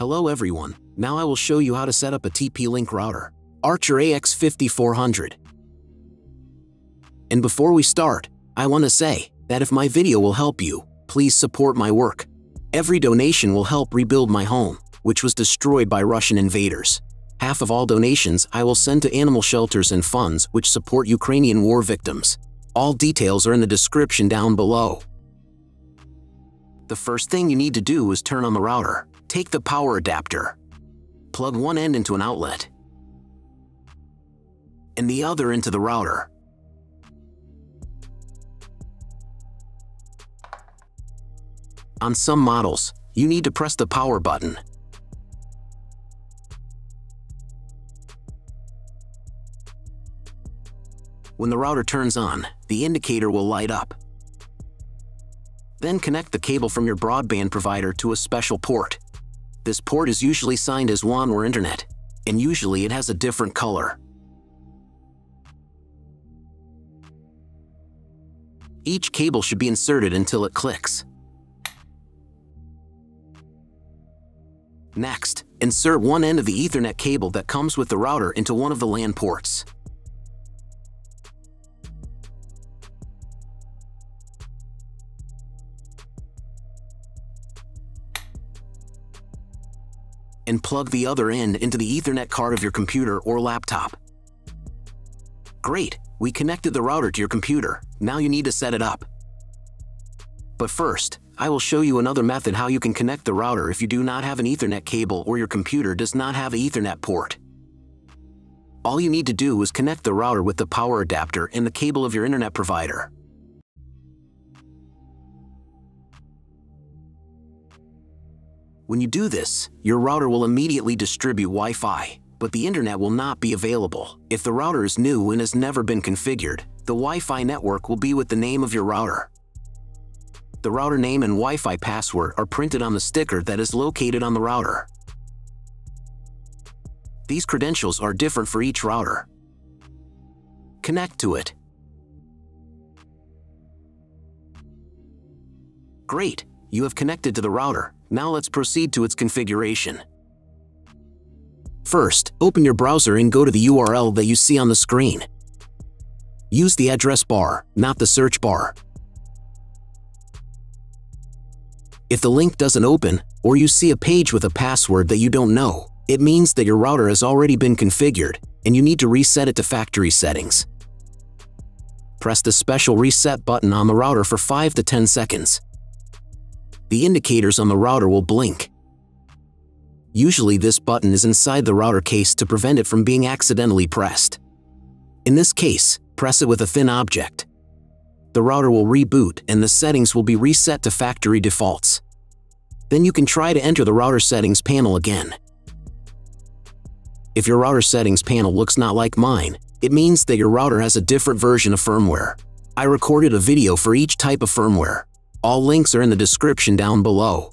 Hello everyone, now I will show you how to set up a TP-Link router, Archer AX5400. And before we start, I want to say that if my video will help you, please support my work. Every donation will help rebuild my home, which was destroyed by Russian invaders. Half of all donations I will send to animal shelters and funds which support Ukrainian war victims. All details are in the description down below. The first thing you need to do is turn on the router. Take the power adapter. Plug one end into an outlet and the other into the router. On some models, you need to press the power button. When the router turns on, the indicator will light up. Then connect the cable from your broadband provider to a special port. This port is usually signed as WAN or Internet, and usually it has a different color. Each cable should be inserted until it clicks. Next, insert one end of the Ethernet cable that comes with the router into one of the LAN ports. And plug the other end into the Ethernet card of your computer or laptop. Great, we connected the router to your computer, now you need to set it up. But first, I will show you another method how you can connect the router if you do not have an Ethernet cable or your computer does not have an Ethernet port. All you need to do is connect the router with the power adapter and the cable of your internet provider. When you do this, your router will immediately distribute Wi-Fi, but the internet will not be available. If the router is new and has never been configured, the Wi-Fi network will be with the name of your router. The router name and Wi-Fi password are printed on the sticker that is located on the router. These credentials are different for each router. Connect to it. Great, you have connected to the router. Now let's proceed to its configuration. First, open your browser and go to the URL that you see on the screen. Use the address bar, not the search bar. If the link doesn't open, or you see a page with a password that you don't know, it means that your router has already been configured and you need to reset it to factory settings. Press the special reset button on the router for 5 to 10 seconds the indicators on the router will blink. Usually this button is inside the router case to prevent it from being accidentally pressed. In this case, press it with a thin object. The router will reboot and the settings will be reset to factory defaults. Then you can try to enter the router settings panel again. If your router settings panel looks not like mine, it means that your router has a different version of firmware. I recorded a video for each type of firmware. All links are in the description down below.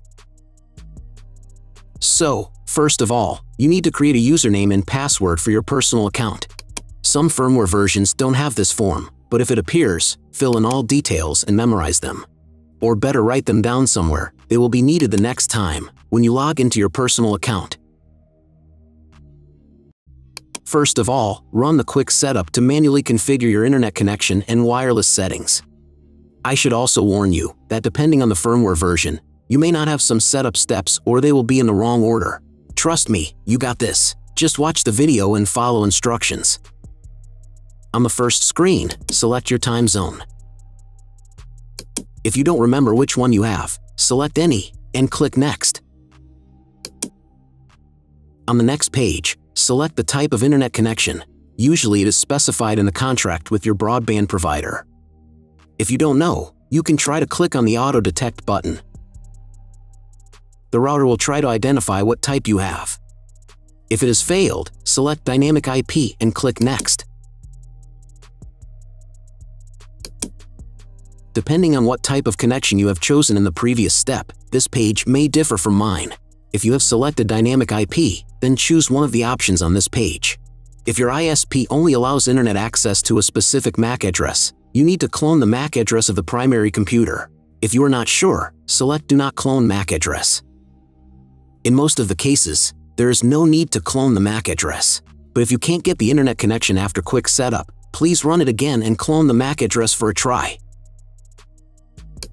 So, first of all, you need to create a username and password for your personal account. Some firmware versions don't have this form, but if it appears, fill in all details and memorize them. Or better write them down somewhere, they will be needed the next time, when you log into your personal account. First of all, run the quick setup to manually configure your internet connection and wireless settings. I should also warn you that depending on the firmware version, you may not have some setup steps or they will be in the wrong order. Trust me, you got this. Just watch the video and follow instructions. On the first screen, select your time zone. If you don't remember which one you have, select any and click Next. On the next page, select the type of internet connection. Usually it is specified in the contract with your broadband provider. If you don't know, you can try to click on the Auto Detect button. The router will try to identify what type you have. If it has failed, select Dynamic IP and click Next. Depending on what type of connection you have chosen in the previous step, this page may differ from mine. If you have selected Dynamic IP, then choose one of the options on this page. If your ISP only allows internet access to a specific MAC address, you need to clone the MAC address of the primary computer. If you are not sure, select Do Not Clone MAC Address. In most of the cases, there is no need to clone the MAC address. But if you can't get the internet connection after quick setup, please run it again and clone the MAC address for a try.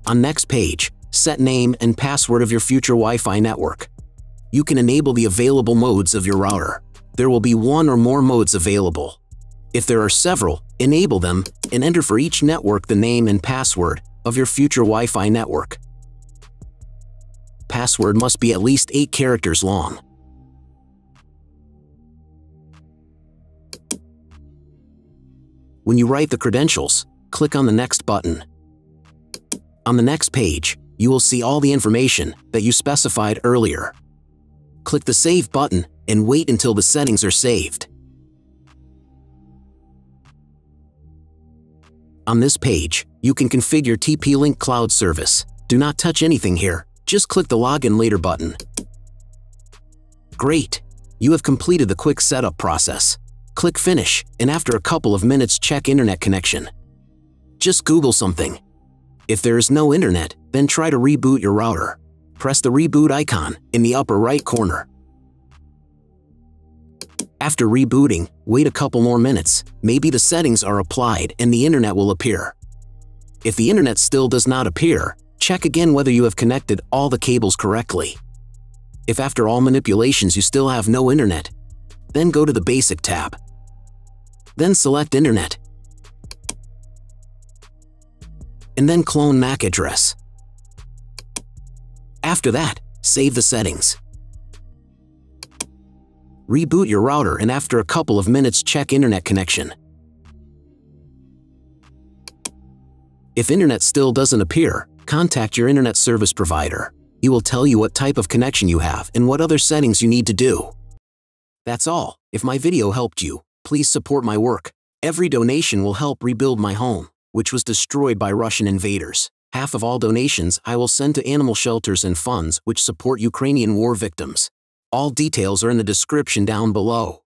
On next page, set name and password of your future Wi-Fi network. You can enable the available modes of your router. There will be one or more modes available. If there are several, enable them and enter for each network the name and password of your future Wi-Fi network. Password must be at least 8 characters long. When you write the credentials, click on the Next button. On the next page, you will see all the information that you specified earlier. Click the Save button and wait until the settings are saved. On this page, you can configure TP-Link Cloud Service. Do not touch anything here, just click the Login Later button. Great! You have completed the quick setup process. Click Finish, and after a couple of minutes check internet connection. Just Google something. If there is no internet, then try to reboot your router. Press the reboot icon in the upper right corner. After rebooting, wait a couple more minutes. Maybe the settings are applied and the internet will appear. If the internet still does not appear, check again whether you have connected all the cables correctly. If after all manipulations you still have no internet, then go to the Basic tab. Then select Internet. And then clone MAC address. After that, save the settings. Reboot your router and after a couple of minutes check internet connection. If internet still doesn't appear, contact your internet service provider. He will tell you what type of connection you have and what other settings you need to do. That's all. If my video helped you, please support my work. Every donation will help rebuild my home, which was destroyed by Russian invaders. Half of all donations I will send to animal shelters and funds which support Ukrainian war victims. All details are in the description down below.